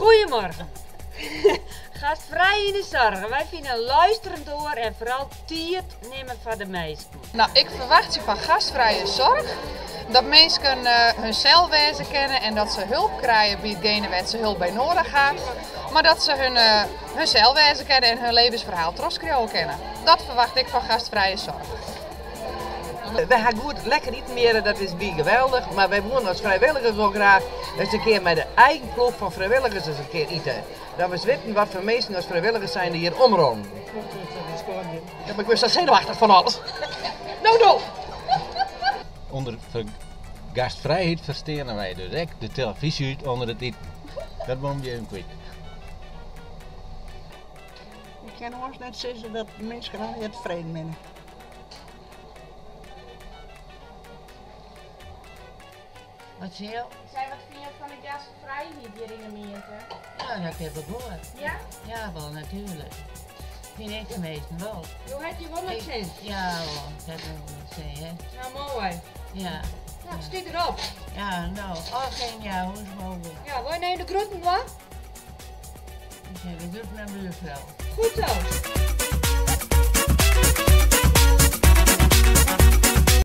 Goedemorgen. Gastvrij in de zorg. Wij vinden luisteren door en vooral tijd nemen van de meesten. Nou, ik verwacht je van gastvrije zorg dat mensen uh, hun celwezen kennen en dat ze hulp krijgen bij waar ze hulp bij nodig hebben. Maar dat ze hun, uh, hun kennen en hun levensverhaal troskrio kennen. Dat verwacht ik van gastvrije zorg. We gaan goed lekker niet meer, dat is bij geweldig. Maar wij wonen als vrijwilligers ook graag eens een keer met de eigen ploeg van vrijwilligers eens een keer eten. Dat we weten wat voor mensen als vrijwilligers zijn die hier omronden. Ja, maar ik wist dat zenuwachtig van alles. nou, nou! Onder gastvrijheid versteren wij direct de televisie onder het eten. Dat moet je even kwijt. Ik kan ons net zeggen dat mensen graag het vrede minnen. Wat zie je? Zij, wat vind je van de gastvrijheid hier in de gemeente? Ja, dat heb ik gehoord. Ja? Ja, wel natuurlijk. Vind ik de meesten wel. Hoe heb je het zin? Ja, wel, dat wil ik zeggen. Nou, mooi. Ja. Nou, het stikt erop. Ja, nou, oh geen ja, hoe is het mogelijk? Ja, wil je nemen de groeten, wat? Ik zeg, ik doe het naar. Goed zo.